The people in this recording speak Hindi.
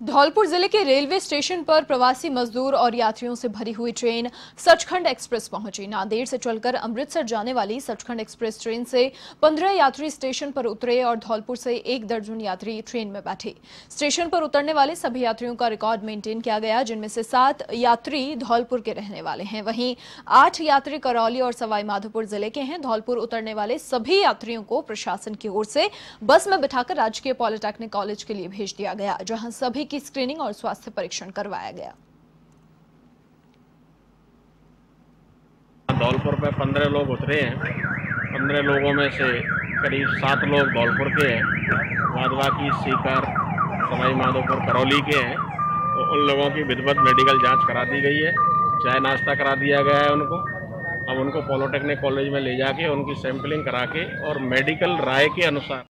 धौलपुर ज़िले के रेलवे स्टेशन पर प्रवासी मजदूर और यात्रियों से भरी हुई ट्रेन सचखंड एक्सप्रेस पहुँची। नांदेड़ से चलकर अमृतसर जाने वाली सचखंड एक्सप्रेस ट्रेन से पंद्रह यात्री स्टेशन पर उतरे और धौलपुर से एक दर्जन यात्री ट्रेन में बैठे। स्टेशन पर उतरने वाले सभी यात्रियों का रिकॉर्ड मेंटेन किया गया, जिनमें से सात यात्री धौलपुर के रहने वाले हैं। वहीं आठ यात्री करौली और सवाईमाधोपुर ज़िले के हैं। धौलपुर उतरने वाले सभी यात्रियों को प्रशासन की ओर से बस में बिठाकर राजकीय पॉलिटेक्निक कॉलेज के लिए भेज दिया गया, जहाँ सभी की स्क्रीनिंग और स्वास्थ्य परीक्षण करवाया गया। धौलपुर में पंद्रह लोग उतरे हैं। पंद्रह लोगों में से करीब सात लोग धौलपुर के हैं। बाद बाकी सीकर सवाई माधोपुर करौली के हैं। तो उन लोगों की विधिवत मेडिकल जाँच करा दी गई है। चाय नाश्ता करा दिया गया है उनको। अब उनको पॉलिटेक्निक कॉलेज में ले जाके उनकी सैंपलिंग करा के और मेडिकल राय के अनुसार